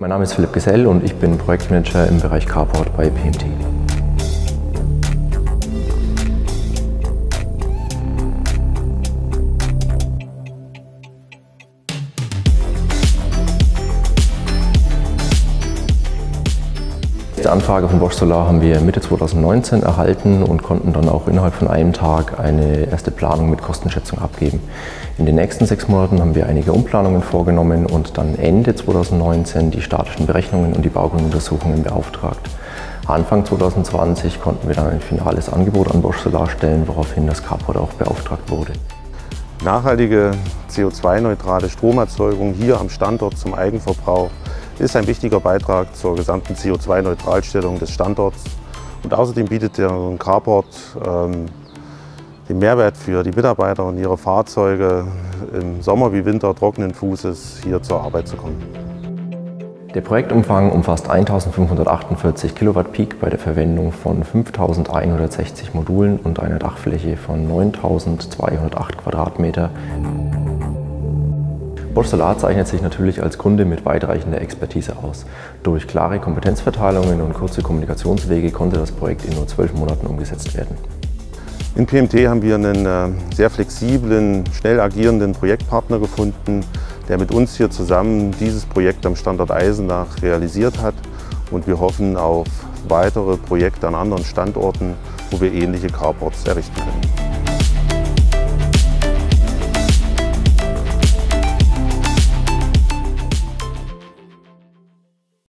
Mein Name ist Philipp Gesell und ich bin Projektmanager im Bereich Carport bei PMT. Die Anfrage von Bosch Solar haben wir Mitte 2019 erhalten und konnten dann auch innerhalb von einem Tag eine erste Planung mit Kostenschätzung abgeben. In den nächsten sechs Monaten haben wir einige Umplanungen vorgenommen und dann Ende 2019 die statischen Berechnungen und die Baugrunduntersuchungen beauftragt. Anfang 2020 konnten wir dann ein finales Angebot an Bosch Solar stellen, woraufhin das Carport auch beauftragt wurde. Nachhaltige CO2-neutrale Stromerzeugung hier am Standort zum Eigenverbrauch ist ein wichtiger Beitrag zur gesamten CO2-Neutralstellung des Standorts. Und außerdem bietet der Carport ähm, den Mehrwert für die Mitarbeiter und ihre Fahrzeuge im Sommer wie Winter trockenen Fußes hier zur Arbeit zu kommen. Der Projektumfang umfasst 1548 Kilowatt Peak bei der Verwendung von 5160 Modulen und einer Dachfläche von 9208 Quadratmeter. Bosch zeichnet sich natürlich als Kunde mit weitreichender Expertise aus. Durch klare Kompetenzverteilungen und kurze Kommunikationswege konnte das Projekt in nur zwölf Monaten umgesetzt werden. In PMT haben wir einen äh, sehr flexiblen, schnell agierenden Projektpartner gefunden, der mit uns hier zusammen dieses Projekt am Standort Eisenach realisiert hat. Und wir hoffen auf weitere Projekte an anderen Standorten, wo wir ähnliche Carports errichten können.